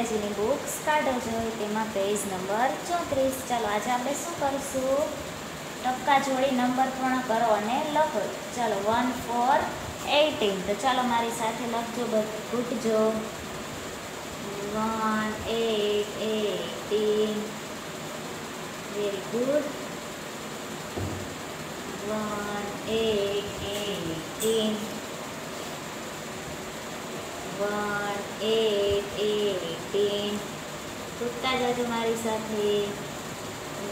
અંગ્રેજીની books કાઢો જોઈ તેમાં પેજ નંબર ચોત્રીસ ચાલો આજે આપણે શું કરીશું ટપકા જોડી નંબર પૂર્ણ કરો અને લખો ચાલો વન ફોર એટીન તો ચાલો મારી સાથે લખજો ગુટજો one eight eighteen very good one छूटता जाओ जो मेरी साथ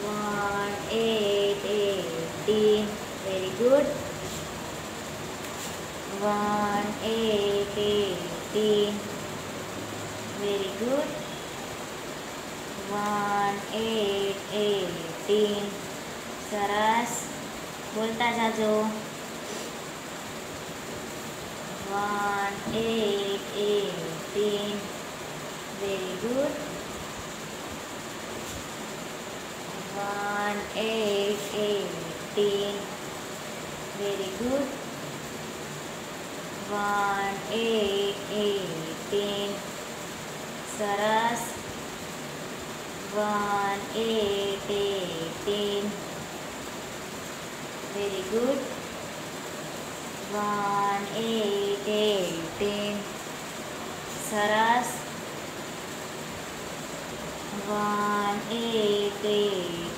one eight eighteen very good one eight eighteen very good one eight eighteen सरस बोलता जाओ one eight eighteen very good eight, eighteen. Very good. One, eight, eighteen. Saras. One, eight, eighteen. Very good. One, eight, eighteen. Saras. One, eight, eighteen.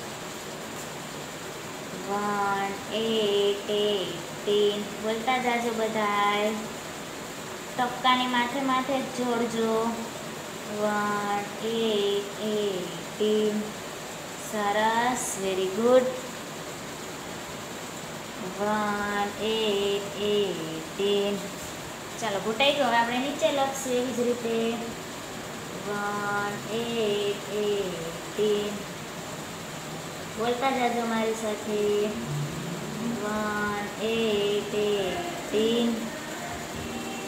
One eight eight ten बोलता जाजो बधाए टपका ने मथे मथे जोड़जो वन एट एट टेन सरस very good one eight eight ten चलो घुटाई गए अपने नीचे लखसुज रीते वन एट एट टेन બોલતા જાજો મારી સાથે વન એ બે તીન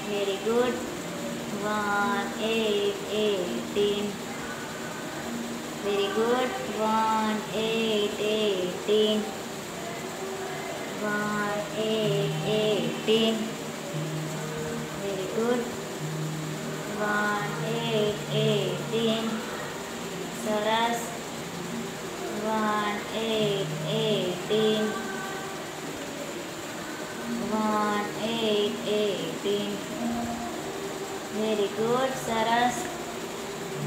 વેરી ગુડ વન એ એ તીન વેરી ગુડ વન એ એ તીન વન એ એ તીન વેરી ગુડ વન એ એ તીન સરસ વેરી ગુડ સરસ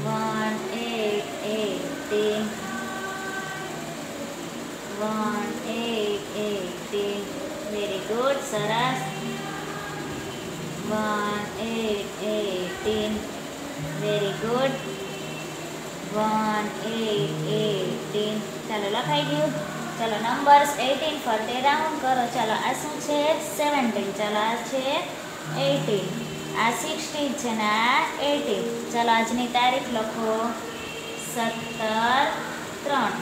one eight eighty one eight eighty very good સરસ one eight eighteen very good one eight eighteen ચાલો લખાઈ ગયું ચાલો નંબર્સ એટીન ફરતે રાઉન્ડ કરો ચાલો આ શું છે સેવન્ટીન ચાલો આ છે એટીન આ સિક્સટી છે ને આ એટી ચાલો આજની તારીખ લખો સત્તર ત્રણ